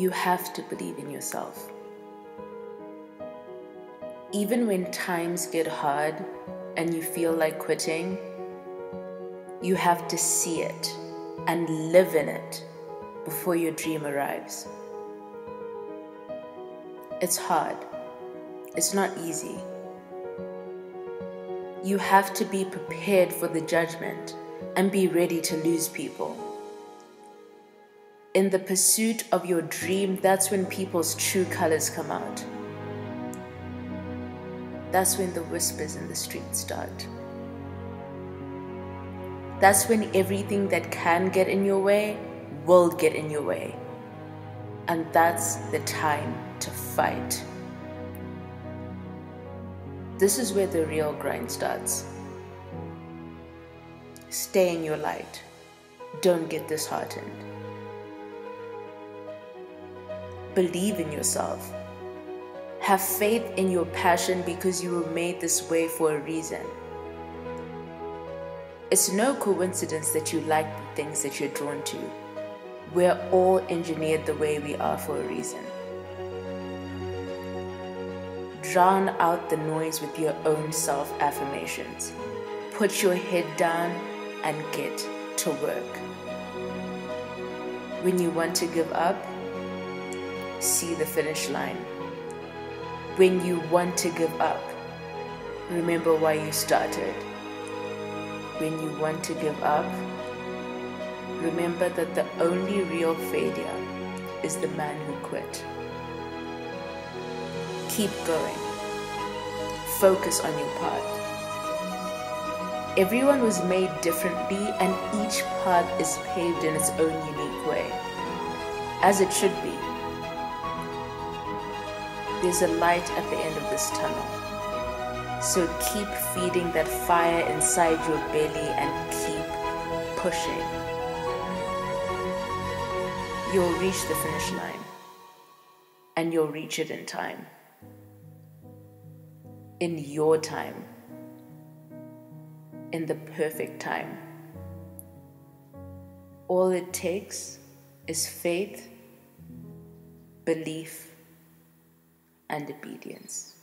you have to believe in yourself. Even when times get hard and you feel like quitting, you have to see it and live in it before your dream arrives. It's hard, it's not easy. You have to be prepared for the judgment and be ready to lose people. In the pursuit of your dream, that's when people's true colors come out. That's when the whispers in the street start. That's when everything that can get in your way will get in your way. And that's the time to fight. This is where the real grind starts. Stay in your light. Don't get disheartened. Believe in yourself. Have faith in your passion because you were made this way for a reason. It's no coincidence that you like the things that you're drawn to. We're all engineered the way we are for a reason. Drown out the noise with your own self affirmations. Put your head down and get to work. When you want to give up, see the finish line. When you want to give up, remember why you started when you want to give up, remember that the only real failure is the man who quit. Keep going. Focus on your path. Everyone was made differently, and each path is paved in its own unique way, as it should be. There's a light at the end of this tunnel. So keep feeding that fire inside your belly and keep pushing. You'll reach the finish line and you'll reach it in time. In your time. In the perfect time. All it takes is faith, belief, and obedience.